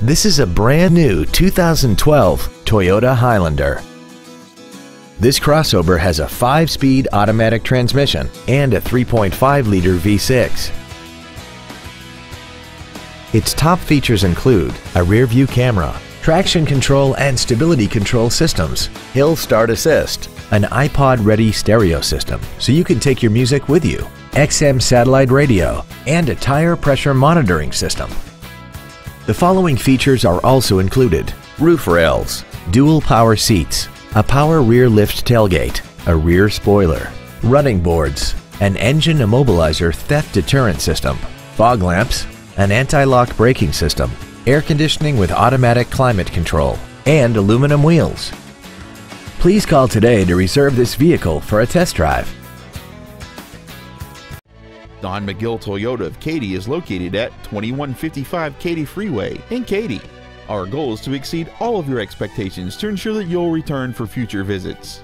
This is a brand new 2012 Toyota Highlander. This crossover has a 5-speed automatic transmission and a 3.5-liter V6. Its top features include a rear-view camera, traction control and stability control systems, hill start assist, an iPod-ready stereo system so you can take your music with you, XM satellite radio, and a tire pressure monitoring system. The following features are also included. Roof rails, dual power seats, a power rear lift tailgate, a rear spoiler, running boards, an engine immobilizer theft deterrent system, fog lamps, an anti-lock braking system, air conditioning with automatic climate control, and aluminum wheels. Please call today to reserve this vehicle for a test drive. Don McGill Toyota of Katy is located at 2155 Katy Freeway in Katy. Our goal is to exceed all of your expectations to ensure that you'll return for future visits.